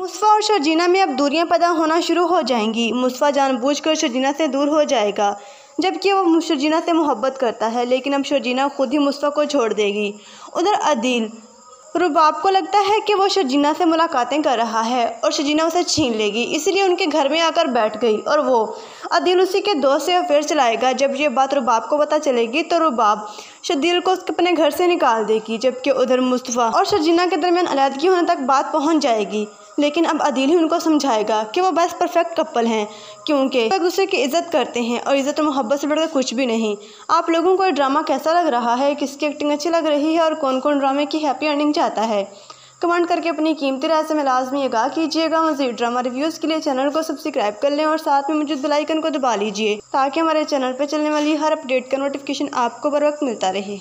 मुस्फा और शर्जीना में अब दूरियाँ पैदा होना शुरू हो जाएँगी। मुस्फा जानबूझकर शर्जीना से दूर हो जाएगा, जबकि वह शर्जीना से मोहब्बत करता है, लेकिन अब शर्जीना खुद ही मुस्फा को छोड़ देगी। उधर अदील, रुबाब को लगता है कि वो शर्जीना से मुलाकातें कर रहा है और शर्जीना उसे छीन लेगी, इसीलिए उनके घर में आकर बैठ गई और वो अदील उसी के दोस्त से अफेयर चलाएगा। जब ये बात रुबाब को पता चलेगी तो रुबाब शदील को उसके अपने घर से निकाल देगी, जबकि उधर मुस्तफ़ा और शर्जीना के दरमियान अलीहदगी होने तक बात पहुँच जाएगी। लेकिन अब अदील ही उनको समझाएगा कि वो बस परफेक्ट कपल हैं। क्योंकि एक दूसरे की इज़्ज़त करते हैं और इज़्ज़त और मोहब्बत से बढ़कर कुछ भी नहीं। आप लोगों को ड्रामा कैसा लग रहा है? किसकी एक्टिंग अच्छी लग रही है? और कौन कौन ड्रामे की हैप्पी एंडिंग चाहता है? कमेंट करके अपनी कीमती राय से लाजमी आगाह कीजिएगा। मजीद ड्रामा रिव्यूज़ के लिए चैनल को सब्सक्राइब कर लें और साथ में मुझे बेलाइकन को दबा लीजिए, ताकि हमारे चैनल पर चलने वाली हर अपडेट का नोटिफिकेशन आपको बर वक्त मिलता रहे।